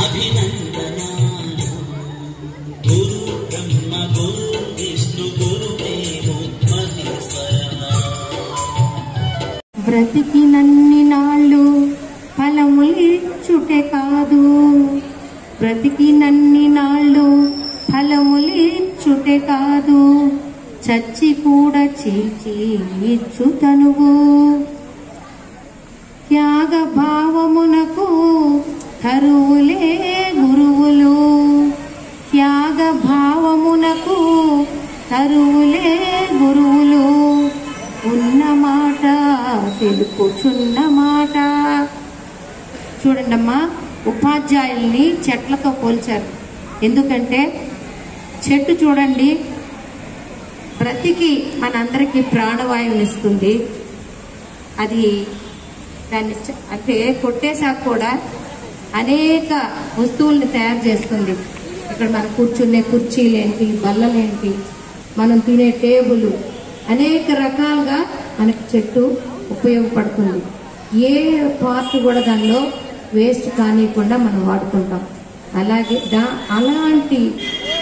అభినందనాలు గురు బ్రహ్మ గురు విష్ణు గురు బ్రతికి నన్ని నాళ్ళు ఫలములిచ్చుటే కాదు. బ్రతికి నన్ని నాళ్ళు ఫలములిచ్చుటే కాదు. చచ్చి కూడా చీచి ఇచ్చు తనువు త్యాగ భావము కరువులే గురువులు. త్యాగ భావమునకు కరువులే గురువులు. ఉన్న మాట తెలుపుచున్న మాట. చూడండమ్మా ఉపాధ్యాయుల్ని చెట్లతో పోల్చారు. ఎందుకంటే చెట్టు చూడండి బ్రతికి మనందరికీ ప్రాణవాయువునిస్తుంది అది దాన్ని చ- అంటే కొట్టేశాక కూడా అనేక వస్తువుల్ని తయారు చేస్తుంది. ఇక్కడ మనం కూర్చునే కుర్చీలేంటి బల్లలేంటి మనం తినే టేబుల్ అనేక రకాలుగా మనకి చెట్టు ఉపయోగపడుతుంది. ఏ పార్ట్ కూడా దానిలో వేస్ట్ కానివ్వకుండా మనం వాడుకుంటాం. అలాగే దా అలాంటి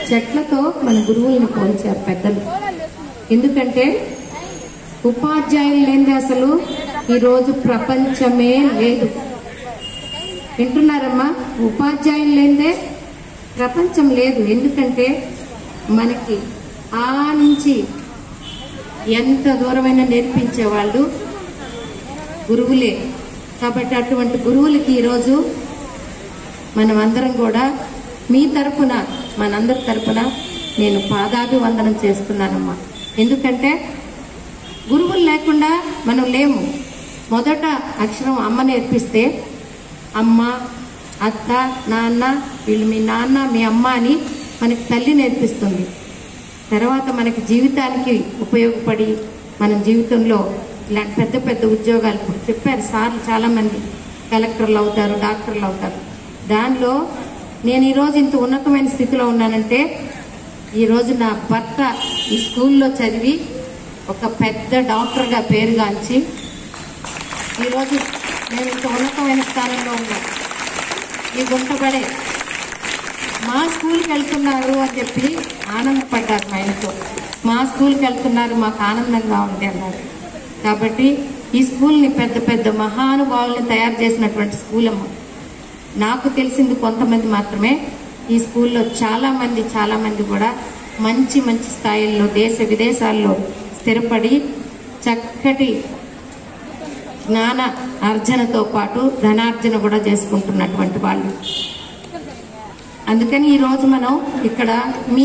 చెట్లతో మన గురువుల్ని పోల్చారు పెద్దలు. ఎందుకంటే ఉపాధ్యాయులు లేని అసలు ఈరోజు ప్రపంచమే లేదు. వింటున్నారమ్మా? ఉపాధ్యాయులు లేనిదే ప్రపంచం లేదు. ఎందుకంటే మనకి ఆ నుంచి ఎంత దూరమైన నేర్పించే వాళ్ళు గురువులే. కాబట్టి అటువంటి గురువులకి ఈరోజు మనం అందరం కూడా మీ తరపున మనందరి తరపున నేను పాదాభివందనం చేస్తున్నానమ్మా. ఎందుకంటే గురువులు లేకుండా మనం లేము. మొదట అక్షరం అమ్మ నేర్పిస్తే అమ్మ అత్త నాన్న వీళ్ళు మీ నాన్న మీ అమ్మ అని మనకి తల్లి నేర్పిస్తుంది. తర్వాత మనకి జీవితానికి ఉపయోగపడి మనం జీవితంలో ఇలాంటి పెద్ద పెద్ద ఉద్యోగాలు ఇప్పుడు చెప్పారు సార్లు చాలామంది. కలెక్టర్లు అవుతారు డాక్టర్లు అవుతారు. దానిలో నేను ఈరోజు ఇంత ఉన్నతమైన స్థితిలో ఉన్నానంటే ఈరోజు నా భర్త ఈ స్కూల్లో చదివి ఒక పెద్ద డాక్టర్గా పేరుగాంచి ఈరోజు నేను ఇంత ఉన్నతమైన స్థానంలో ఉన్నాను. ఈ గుంటపడే మా స్కూల్కి వెళ్తున్నారు అని చెప్పి ఆనందపడ్డారు మా ఇంట్లో మా స్కూల్కి వెళ్తున్నారు మాకు ఆనందంగా ఉంది అన్నారు. కాబట్టి ఈ స్కూల్ని పెద్ద పెద్ద మహానుభావుల్ని తయారు చేసినటువంటి స్కూల్ అమ్మ. నాకు తెలిసింది కొంతమంది మాత్రమే ఈ స్కూల్లో చాలామంది చాలామంది కూడా మంచి మంచి స్థాయిల్లో దేశ విదేశాల్లో స్థిరపడి చక్కటి జ్ఞాన అర్జనతో పాటు ధనార్జన కూడా చేసుకుంటున్నటువంటి వాళ్ళు. అందుకని ఈరోజు మనం ఇక్కడ మీ